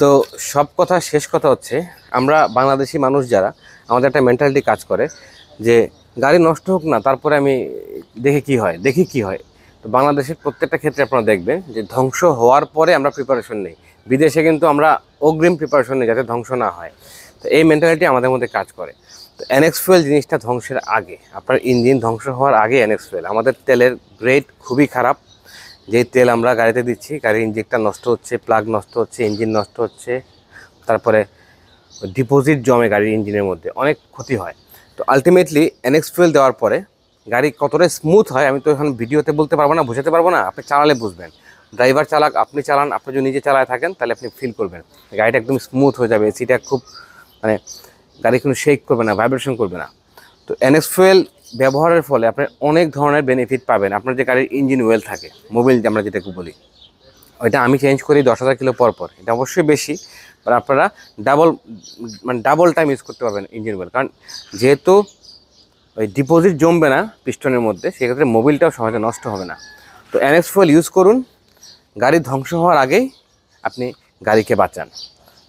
তো সব কথা শেষ কথা হচ্ছে, আমরা বাংলাদেশি মানুষ যারা, আমাদের একটা মেন্টালিটি কাজ করে যে গাড়ি নষ্ট হোক না, তারপরে আমি দেখে কি হয়, দেখি কি হয়। তো বাংলাদেশের প্রত্যেকটা ক্ষেত্রে আপনারা দেখবেন যে ধ্বংস হওয়ার পরে আমরা প্রিপারেশন নেই। বিদেশে কিন্তু আমরা অগ্রিম প্রিপারেশন নিই যাতে ধ্বংস না হয়। তো এই মেন্টালিটি আমাদের মধ্যে কাজ করে। তো এনএক্স ফুয়েল জিনিসটা ধ্বংসের আগে, আপনার ইঞ্জিন ধ্বংস হওয়ার আগে এনএক্স ফুয়েল আমাদের তেলের গ্রেড খুবই খারাপ। যেই তেল আমরা গাড়িতে দিচ্ছি, গাড়ির ইঞ্জিনটা নষ্ট হচ্ছে প্লাগ নষ্ট হচ্ছে ইঞ্জিন নষ্ট হচ্ছে, তারপরে ডিপোজিট জমে গাড়ির ইঞ্জিনের মধ্যে, অনেক ক্ষতি হয়। তো আলটিমেটলি এনএক্স ফুয়েল দেওয়ার পরে গাড়ি কতটা স্মুথ হয় আমি তো এখন ভিডিওতে বলতে পারব না, বোঝাতে পারব না, আপনি চালালে বুঝবেন। ড্রাইভার চালাক, আপনি চালান, আপনি যদি নিজে চালায় থাকেন, তাহলে আপনি ফিল করবেন। গাড়িটা একদম স্মুথ হয়ে যাবে এসিটা খুব মানে গাড়ি কোনো শেক করবে না ভাইব্রেশন করবে না। তো এনএক্স ফুয়েল ব্যবহারের ফলে আপনি অনেক ধরনের বেনিফিট পাবেন। আপনার যে গাড়ির ইঞ্জিন ওয়েল থাকে মোবিল আমরা যেটাকে বলি। ওইটা আমি চেঞ্জ করি দশ হাজার কিলো পর পর। এটা অবশ্যই বেশি বাট আপনারা ডাবল মানে ডাবল টাইম ইউজ করতে পারবেন ইঞ্জিন ওয়েল কারণ যেহেতু ওই ডিপোজিট জমবে না পিস্টনের মধ্যে, সেক্ষেত্রে মোবিলটাও সহজে নষ্ট হবে না। তো এনএক্স ফুয়েল ইউজ করুন। গাড়ি ধ্বংস হওয়ার আগেই আপনি গাড়িকে বাঁচান।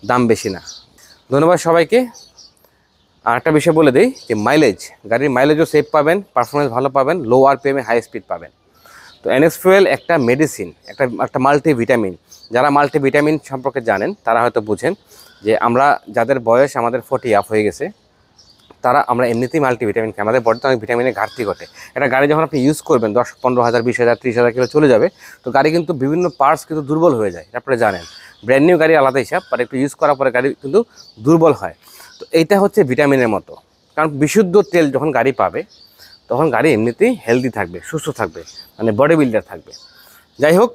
দাম বেশি না। ধন্যবাদ সবাইকে। আর একটা বিষয় বলে দিই যে মাইলেজ গাড়ির মাইলেজও সেফ পাবেন পারফরমেন্স ভালো পাবেন লো আর পিএমে হাই স্পিড পাবেন। তো এনএক্স ফুয়েল একটা মেডিসিন একটা একটা মাল্টিভিটামিন যারা মাল্টিভিটামিন সম্পর্কে জানেন, তারা হয়তো বুঝেন যে আমরা যাদের বয়স আমাদের ফোর্টি আপ হয়ে গেছে, তারা আমরা এমনিতেই মাল্টিভিটামিন খাই। আমাদের বডিতে অনেক ভিটামিনের ঘাটতি ঘটে। একটা গাড়ি যখন আপনি ইউজ করবেন, দশ, পনেরো হাজার, বিশ হাজার, ত্রিশ হাজার কিলো চলে যাবে, তো গাড়ি কিন্তু বিভিন্ন পার্টস কিন্তু দুর্বল হয়ে যায়। এটা আপনারা জানেন। ব্র্যান্ড নিউ গাড়ি আলাদা হিসাব বাট একটু ইউজ করার পরে গাড়ি কিন্তু দুর্বল হয়। তো এইটা হচ্ছে ভিটামিনের মতো। কারণ বিশুদ্ধ তেল যখন গাড়ি পাবে, তখন গাড়ি এমনিতেই হেলদি থাকবে, সুস্থ থাকবে মানে বডি বিল্ডার থাকবে। যাই হোক,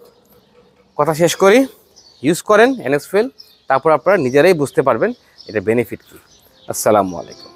কথা শেষ করি। ইউজ করেন এনএক্স ফুয়েল তারপর আপনারা নিজেরাই বুঝতে পারবেন এটা বেনিফিট কী। আসসালামু আলাইকুম।